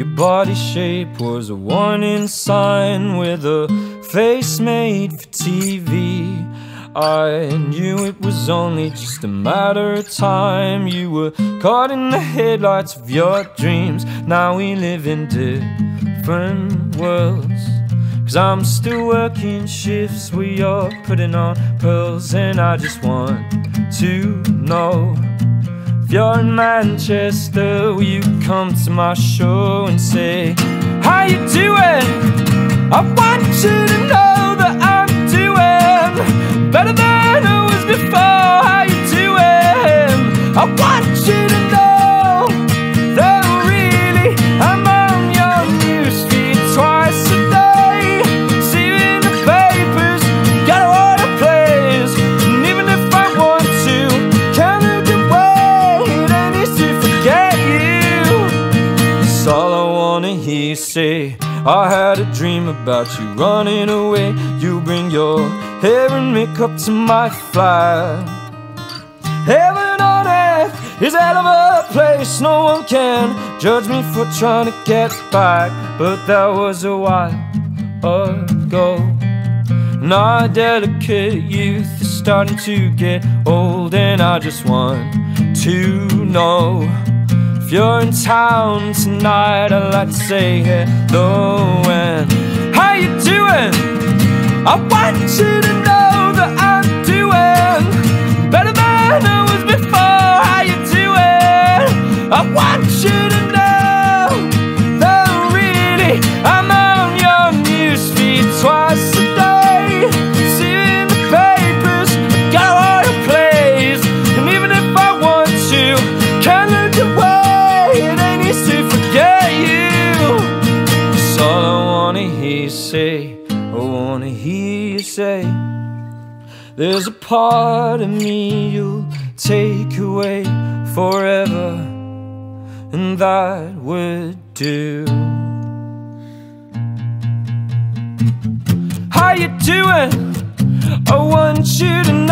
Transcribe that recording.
Your body shape was a warning sign with a face made for TV. I knew it was only just a matter of time. You were caught in the headlights of your dreams. Now we live in different worlds. Cause I'm still working shifts where you're putting on pearls, and I just want to know. If you're in Manchester, will you come to my show and say, How you doing? I want you to know say. I had a dream about you running away. You bring your hair and makeup to my flat. Heaven on earth is out of a place. No one can judge me for trying to get back. But that was a while ago. Our delicate youth is starting to get old, and I just want to know if you're in town tonight. I'd like to say hello and how you doing? I want you to know wanna hear you say. There's a part of me you'll take away forever, and that would do. How you doing? I want you to know